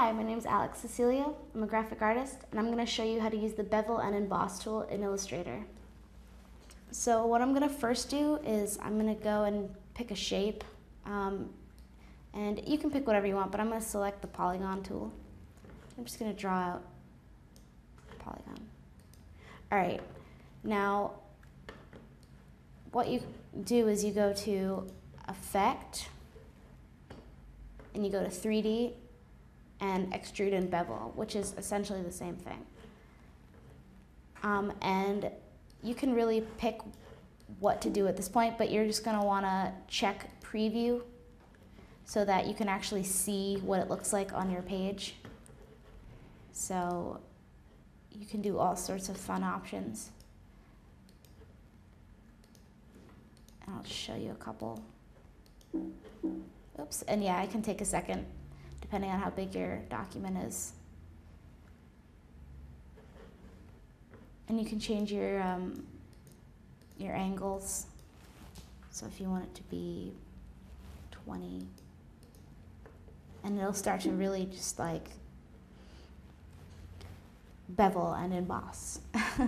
Hi, my name is Alex Cecilio. I'm a graphic artist, and I'm going to show you how to use the bevel and emboss tool in Illustrator. So what I'm going to first do is I'm going to go and pick a shape, um, and you can pick whatever you want, but I'm going to select the polygon tool. I'm just going to draw out a polygon. All right, now what you do is you go to Effect, and you go to 3D, and extrude and bevel, which is essentially the same thing. Um, and you can really pick what to do at this point, but you're just going to want to check preview so that you can actually see what it looks like on your page. So you can do all sorts of fun options. I'll show you a couple. Oops, and yeah, I can take a second depending on how big your document is. And you can change your, um, your angles. So if you want it to be 20, and it'll start to really just like bevel and emboss.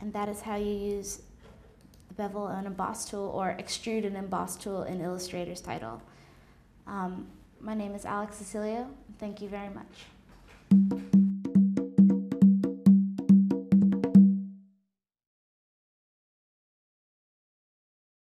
and that is how you use bevel and emboss tool or extrude and emboss tool in Illustrator's title. Um, my name is Alex Cecilio. Thank you very much.